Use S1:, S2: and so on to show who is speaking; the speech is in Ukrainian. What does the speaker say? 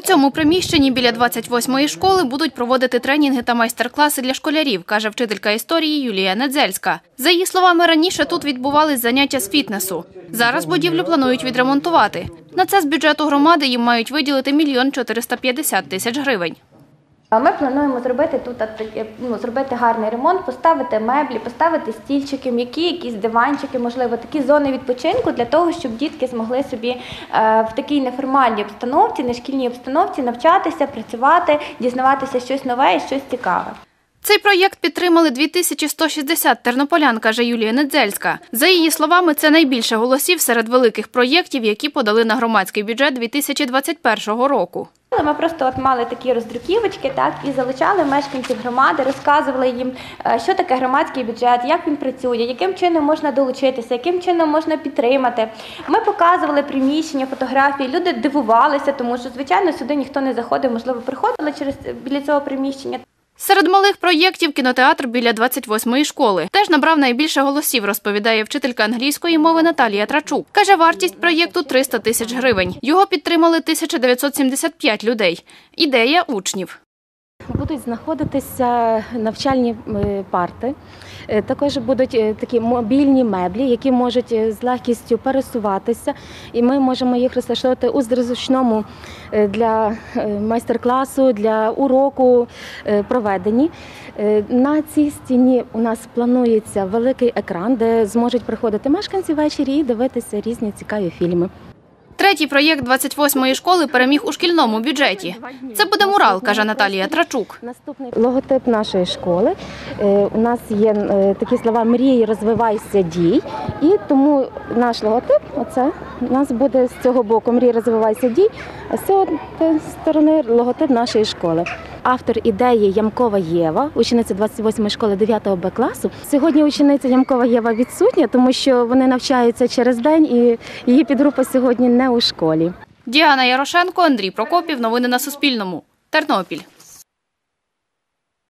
S1: У цьому приміщенні біля 28-ї школи будуть проводити тренінги та майстер-класи для школярів, каже вчителька історії Юлія Недзельська. За її словами, раніше тут відбувались заняття з фітнесу. Зараз будівлю планують відремонтувати. На це з бюджету громади їм мають виділити мільйон 450 тисяч гривень.
S2: Ми плануємо зробити тут таке, ну, зробити гарний ремонт, поставити меблі, поставити стільчики, м'які, якісь диванчики, можливо, такі зони відпочинку для того, щоб дітки змогли собі е, в такій неформальній обстановці, нешкільній обстановці навчатися, працювати, дізнаватися щось нове і щось цікаве.
S1: Цей проєкт підтримали 2160 тернополян, каже Юлія Недзельська. За її словами, це найбільше голосів серед великих проєктів, які подали на громадський бюджет 2021 року.
S2: Ми просто от мали такі роздруківочки, так і залучали мешканців громади, розказували їм, е, що таке громадський бюджет, як він працює, яким чином можна долучитися, яким чином можна підтримати. Ми показували приміщення, фотографії. Люди дивувалися, тому що звичайно сюди ніхто не заходив, можливо, приходили через біля цього приміщення.
S1: Серед малих проєктів кінотеатр біля 28-ї школи теж набрав найбільше голосів, розповідає вчителька англійської мови Наталія Трачук. Каже, вартість проєкту 300 тисяч гривень. Його підтримали 1975 людей. Ідея учнів.
S3: Будуть знаходитися навчальні е, парти. Е, Також будуть е, такі мобільні меблі, які можуть е, з легкістю пересуватися, і ми можемо їх розташувати у зручному для майстер-класу, для уроку проведенні. Е, На цій стіні у нас планується великий екран, де зможуть приходити мешканці ввечері і дивитися різні цікаві фільми.
S1: Третій проєкт 28-ї школи переміг у шкільному бюджеті. Це буде мурал, каже Наталія Трачук.
S3: Логотип нашої школи. Е, У нас є е, такі слова Мрій, розвивайся, дій. І тому наш логотип, оце у нас буде з цього боку Мрій, розвивайся, дій, а з цієї сторони логотип нашої школи. Автор ідеї Ямкова Єва, учениця 28-ї школи 9 Б класу. Сьогодні учениця Ямкова Єва відсутня, тому що вони навчаються через день, і її підгрупа сьогодні не у школі.
S1: Діана Ярошенко, Андрій Прокопів. Новини на Суспільному. Тернопіль